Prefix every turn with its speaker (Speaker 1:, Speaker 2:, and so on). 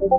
Speaker 1: you